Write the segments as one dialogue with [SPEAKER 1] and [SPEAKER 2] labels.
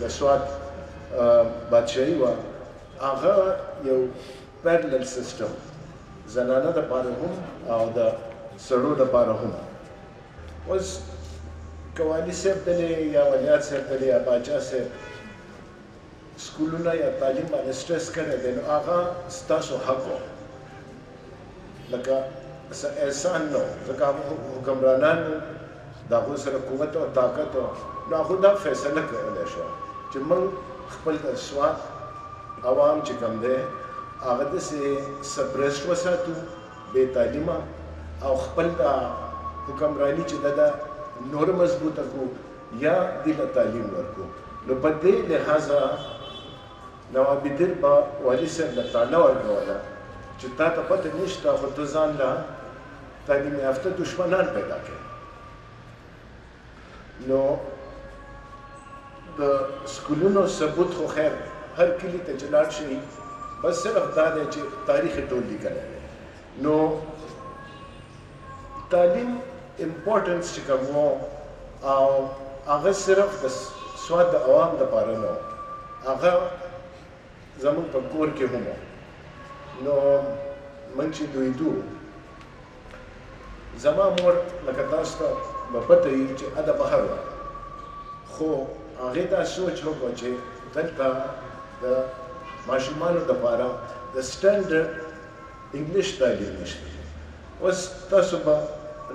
[SPEAKER 1] د سوات بادشاهي وه هغه یو پیرلل سیستم زنانه د پاره هم او د سړو د پاره هم اوس کوالي صاحب دلې یا ولیات صاحب دلې یا باچا صاحب سکولونه یا تعلیم باندې سټریس کړی دی نو هغه ستاسو حق و لکه څه احسان نه وو، ځکه هغه خو حکمرانان وو، د هغوی سره قوت او طاقت وو، نو هغوی دا فیصله کولای شوه چې موږ خپل د سوات عوام چې کوم دی هغه داسې سپریسډ وساتو، بې تعلیمه او خپل دا حکمراني چې ده دا نوره مضبوطه کړو یا دوی له تعلیم ورکړو، نو په دې لحاظه. نوابدین به والي صاحب له طعنه ورکوله چې تا ته پته نشته خو ته ځان له تعلیم یافته دښمنان پیدا کوې نو د سکولونو ثبوت خو خیر هر کلي ته چې لاړ شي بس صرف دا دی چې تاریخ یې ټول لیکلی دی نو تعلیم امپورټنس چې کوم وو او هغه صرف د سوات د عوام لپاره نه وو هغه زموږ په کور کې هم وو نو موږ چې لویدو زما مور لکه تاسو ته به پته وي چې اده بهر وه خو هغې دا سوچ وکړو چې دلته د ماشومانو لپاره د سټنډرډ انګلش تعلیم نشته اوس تاسو به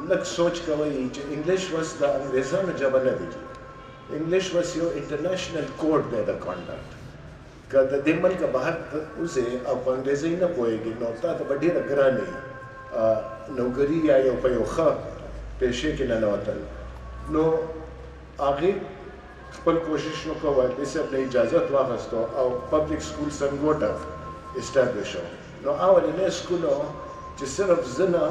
[SPEAKER 1] لږ سوچ کوئ چې انګلش وس د انګریزانو ژبه نه ده جی انګلش وس یو انټرنیشنل کوډ دی د کانډاکټ که د دې ملک بهر ته وځې او په انګریزۍ نه پوهېږې نو تاته به ډېره ګرانه وي نوکري یا یو په یو ښه پیشې کې ننوتل نو هغې خپل کوشش وکړ والدې صاحب نه اجازت واخیستو او پبلک سکول سنګوټه اسټابلیش شو نو هغه ولنې سکول وه چې صرف زه نه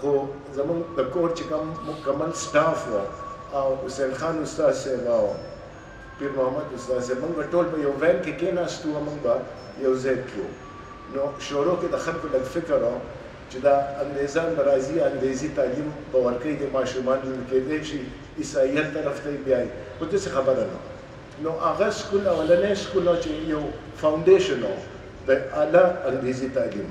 [SPEAKER 1] خو زموږ د کور چې کوم مکمل سټاف وو او حسین خان استاد صاحب او پیر محمد استاد صاحب موږ به ټول په یو وین کې کېناست وو موږ به یو ځای تلو نو شروع کې د خلکو لږ فکر و چې دا انګریزان به راځي انګریزي تعلیم به ورکوي دې ماشومان لوی کېدای شي عیسایت طرف ته یې بیایي خو داسې خبره نه وه. نو هغه سکول اولنی سکول وه چی یو فاونډیشن وه د اعلی انګریزی تعلیم